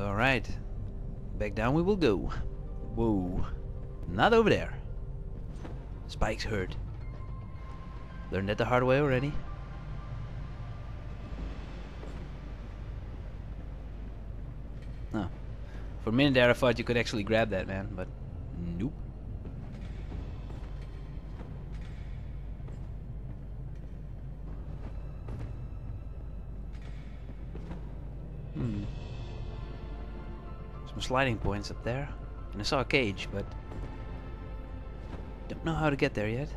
Alright. Back down we will go. Whoa. Not over there. Spikes hurt. Learned that the hard way already. No. For a minute there I thought you could actually grab that man, but nope. Hmm. Some sliding points up there. And I saw a cage, but don't know how to get there yet.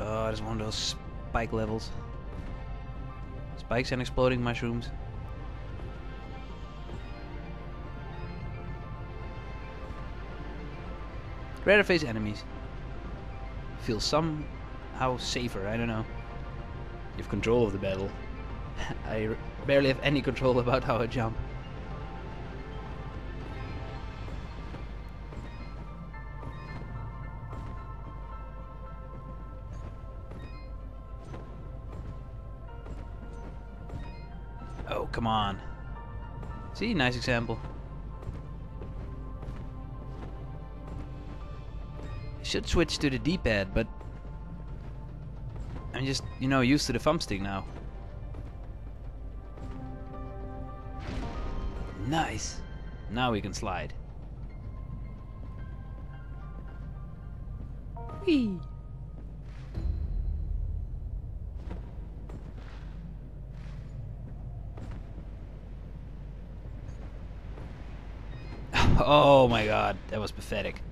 Oh, there's one of those spike levels. Spikes and exploding mushrooms. Rather face enemies. Feel somehow safer, I don't know. You have control of the battle. I barely have any control about how I jump. Come on. See, nice example. Should switch to the D-pad, but I'm just, you know, used to the thumbstick now. Nice. Now we can slide. Whee! Oh my god, that was pathetic.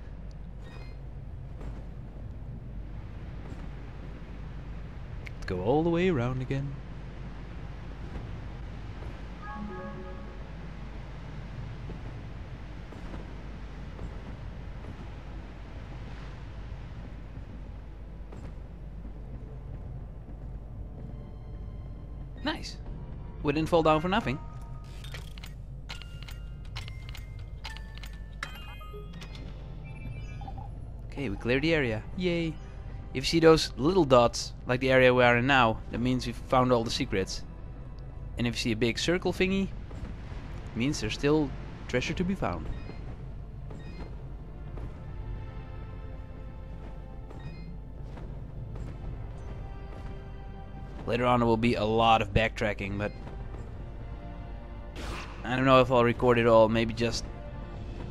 Let's go all the way around again. Nice. We didn't fall down for nothing. We cleared the area. Yay. If you see those little dots, like the area we are in now, that means we've found all the secrets. And if you see a big circle thingy, means there's still treasure to be found. Later on there will be a lot of backtracking, but I don't know if I'll record it all, maybe just,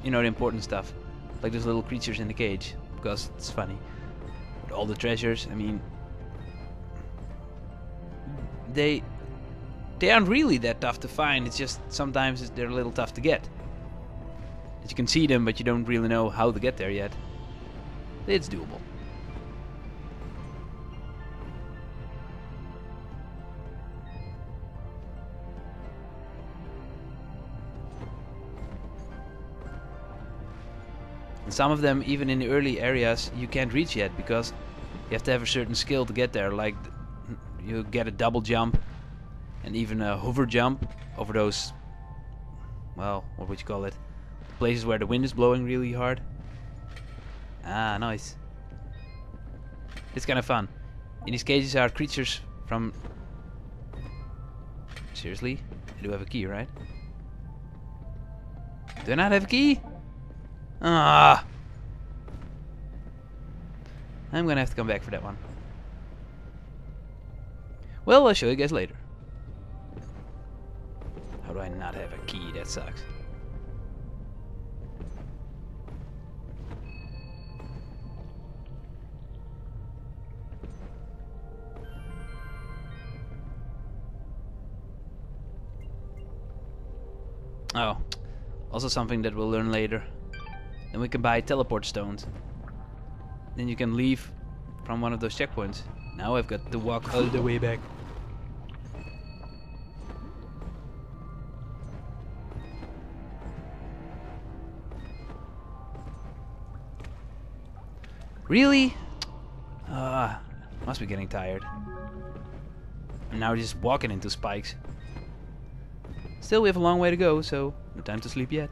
you know, the important stuff. Like those little creatures in the cage, because it's funny. But all the treasures, I mean, they they aren't really that tough to find. It's just sometimes they're a little tough to get. You can see them, but you don't really know how to get there yet. It's doable. Some of them, even in the early areas, you can't reach yet because you have to have a certain skill to get there. Like you get a double jump and even a hover jump over those, well, what would you call it? Places where the wind is blowing really hard. Ah, nice. It's kind of fun. In these cages are creatures from... Seriously? I do have a key, right? Do I not have a key? Ah. I'm gonna have to come back for that one. Well, I'll show you guys later. How do I not have a key? That sucks. Oh, also something that we'll learn later. Then we can buy teleport stones. Then you can leave from one of those checkpoints. Now I've got to walk all the way back. Really? Ah, must be getting tired. And now we're just walking into spikes. Still, we have a long way to go, so no time to sleep yet.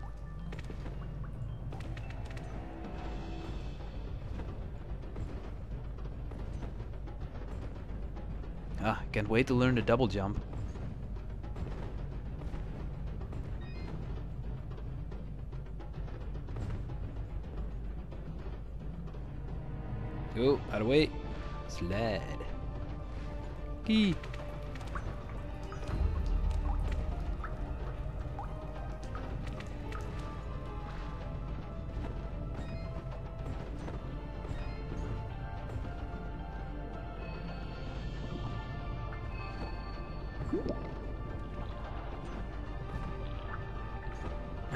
Ah, can't wait to learn the double jump. Oh, out of way. Slide. Key.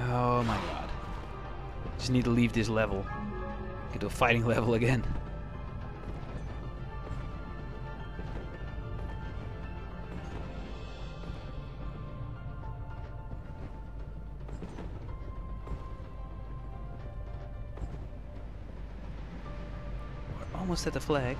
Oh my god. Just need to leave this level. Get to a fighting level again. We're almost at the flag.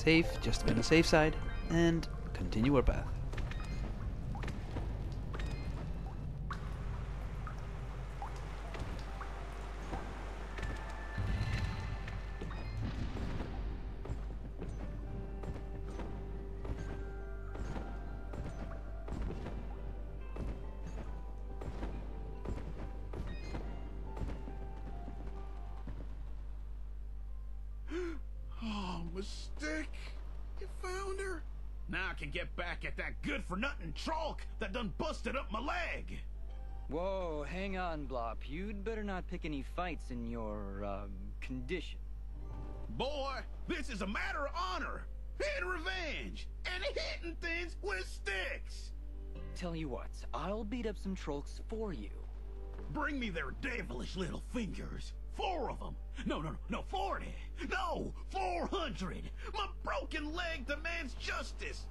Safe, just to be on the safe side, and continue our path. Can get back at that good-for-nothing trolk that done busted up my leg! Whoa, hang on, Blop. You'd better not pick any fights in your, um, condition. Boy, this is a matter of honor and revenge and hitting things with sticks! Tell you what, I'll beat up some trolks for you. Bring me their devilish little fingers. Four of them. No, no, no, no, forty. No, four hundred. My broken leg demands justice.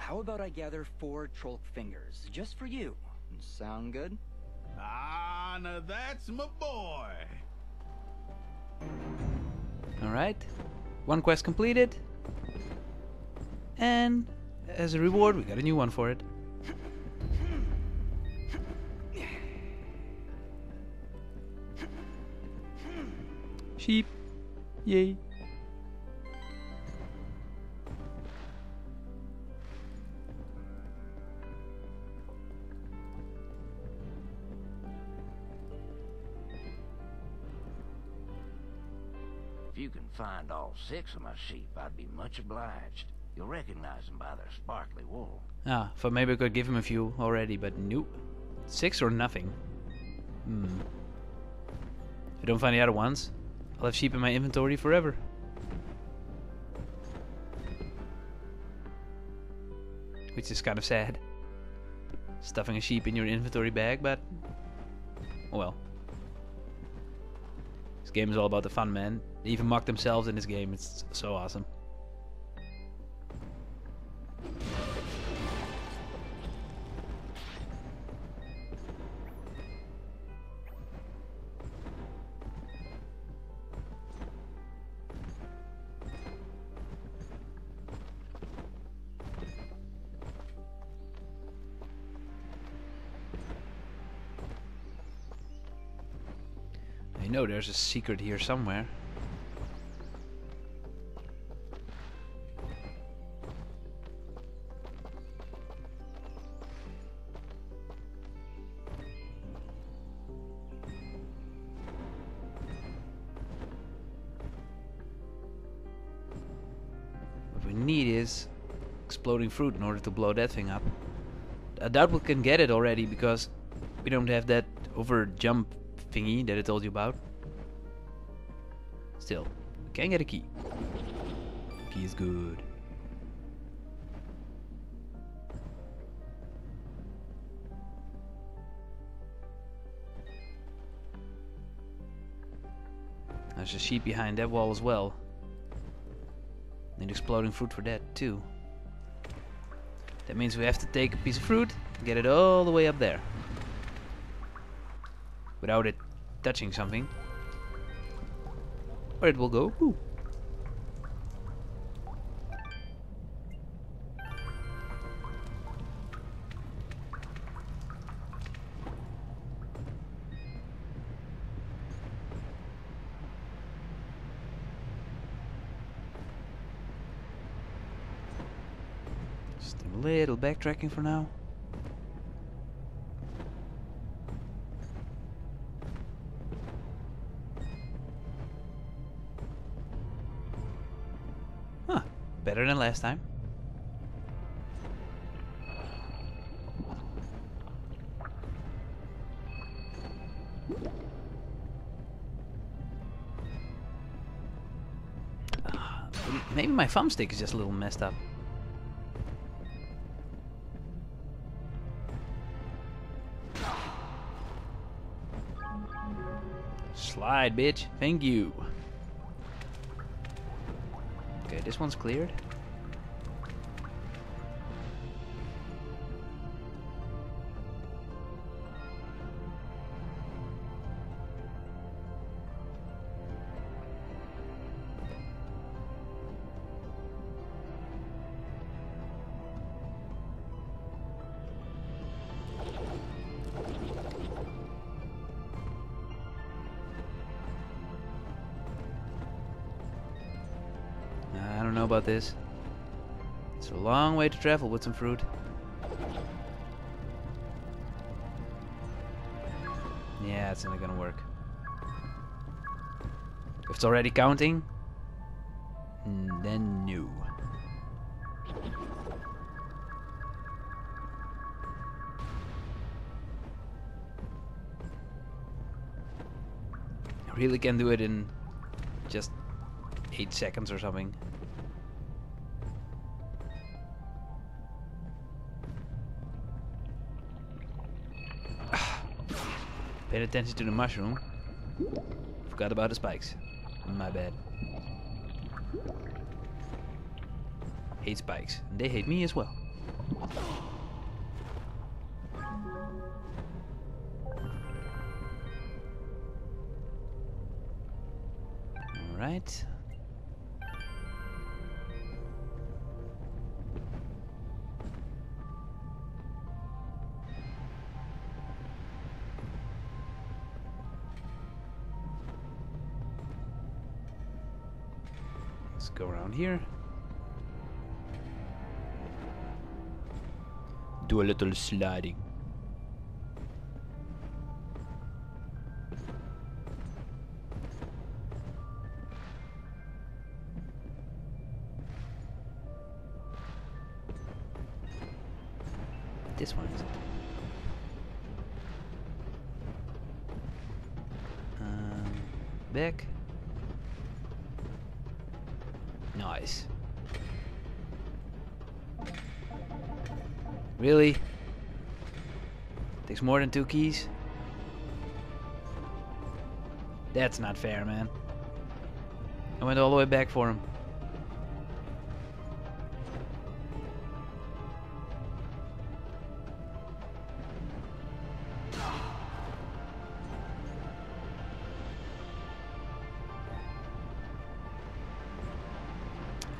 How about I gather four trolk fingers, just for you? Sound good? Ah, now that's my boy. Alright. One quest completed. And as a reward, we got a new one for it. Sheep. Yay. If you can find all six of my sheep, I'd be much obliged. You'll recognize them by their sparkly wool. Ah, thought maybe I could give him a few already, but nope. Six or nothing. Hmm. If I don't find the other ones, I'll have sheep in my inventory forever. Which is kind of sad. Stuffing a sheep in your inventory bag, but... Oh well. This game is all about the fun, man. They even mock themselves in this game. It's so awesome. I know there's a secret here somewhere. What we need is exploding fruit in order to blow that thing up. I doubt we can get it already because we don't have that over jump thingy that I told you about. Still, we can get a key. Key is good. There's a sheep behind that wall as well. Need exploding fruit for that too. That means we have to take a piece of fruit, get it all the way up there. Without it touching something. Or it will go. Ooh. Just a little backtracking for now. Better than last time. Ah, Maybe my thumbstick is just a little messed up. Slide, bitch. Thank you. Okay, this one's cleared. About this. It's a long way to travel with some fruit. Yeah, it's not gonna work. If it's already counting, then no. I really can do it in just 8 seconds or something. Paid attention to the mushroom. Forgot about the spikes. My bad. Hate spikes. They hate me as well. Alright. Go around here. Do a little sliding. This one is? Um, back. Nice. Really? Takes more than two keys? That's not fair, man. I went all the way back for him.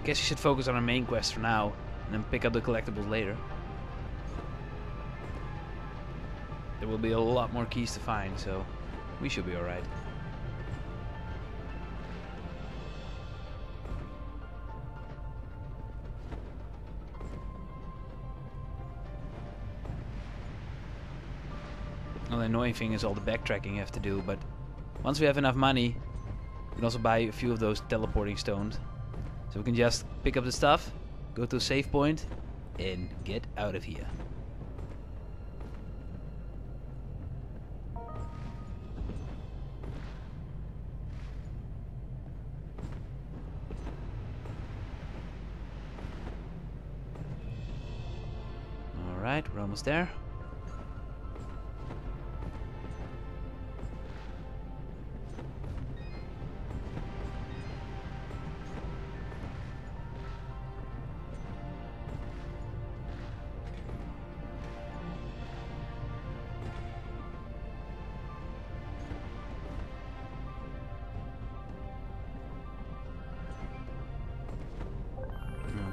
Guess you should focus on our main quest for now, and then pick up the collectibles later. There will be a lot more keys to find, so we should be alright. Well, the annoying thing is all the backtracking you have to do, but once we have enough money, we can also buy a few of those teleporting stones. So we can just pick up the stuff, go to a save point, and get out of here. Alright, we're almost there.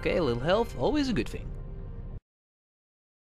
Okay, a little health, always a good thing.